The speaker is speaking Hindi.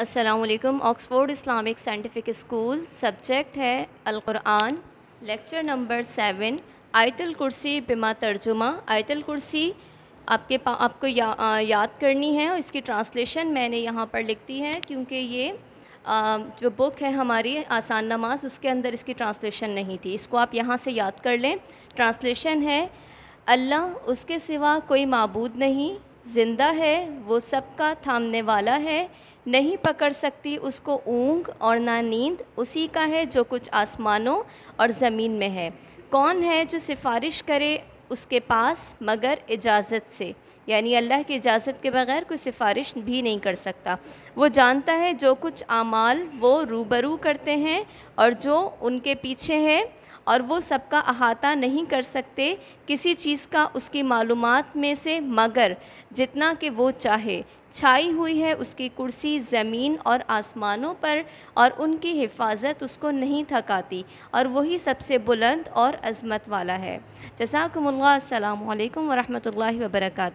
असलकम Oxford Islamic scientific school subject है अलकुरान लेक्चर नंबर सेवन आयतल कुर्सी बिमा तर्जुमा आयतल कुर्सी आपके पा आपको या, आ, याद करनी है और इसकी ट्रांसलेशन मैंने यहाँ पर लिख दी है क्योंकि ये आ, जो बुक है हमारी आसान नमाज़ उसके अंदर इसकी ट्रांसलेशन नहीं थी। इसको आप यहाँ से याद कर लें। ट्रांसलेशन है अल्लाह उसके सिवा कोई मबूद नहीं ज़िंदा है, वो सबका थामने वाला है। नहीं पकड़ सकती उसको ऊँग और ना नींद, उसी का है जो कुछ आसमानों और ज़मीन में है। कौन है जो सिफारिश करे उसके पास मगर इजाज़त से? यानी अल्लाह की इजाज़त के बग़ैर कोई सिफारिश भी नहीं कर सकता। वो जानता है जो कुछ आमाल वो रूबरू करते हैं और जो उनके पीछे है और वो सबका अहाता नहीं कर सकते, किसी चीज़ का उसकी मालूम में से मगर जितना कि वो चाहे। छाई हुई है उसकी कुर्सी, ज़मीन और आसमानों पर और उनकी हिफाजत उसको नहीं थकाती और वही सबसे बुलंद और अज़मत वाला है। जजाकम्ला अल्लाम वरहमल वर्का